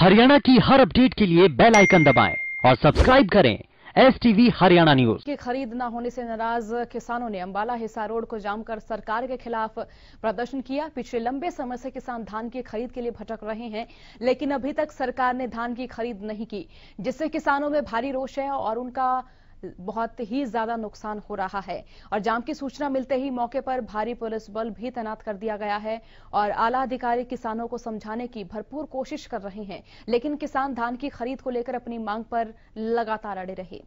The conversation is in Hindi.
हरियाणा की हर अपडेट के लिए बेल आइकन दबाएँ और सब्सक्राइब करें एस टीवी हरियाणा न्यूज़ की खरीद न होने से नाराज़ किसानों ने अंबाला हिसार रोड को जाम कर सरकार के खिलाफ प्रदर्शन किया। पिछले लंबे समय से किसान धान की खरीद के लिए भटक रहे हैं, लेकिन अभी तक सरकार ने धान की खरीद नहीं की, जिससे किसानों में भारी रोष है और उनका बहुत ही ज़्यादा नुकसान हो रहा है। और जाम की सूचना मिलते ही मौके पर भारी पुलिस बल भी तैनात कर दिया गया है और आला अधिकारी किसानों को समझाने की भरपूर कोशिश कर रहे हैं, लेकिन किसान धान की खरीद को लेकर अपनी मांग पर लगातार अड़े रहे।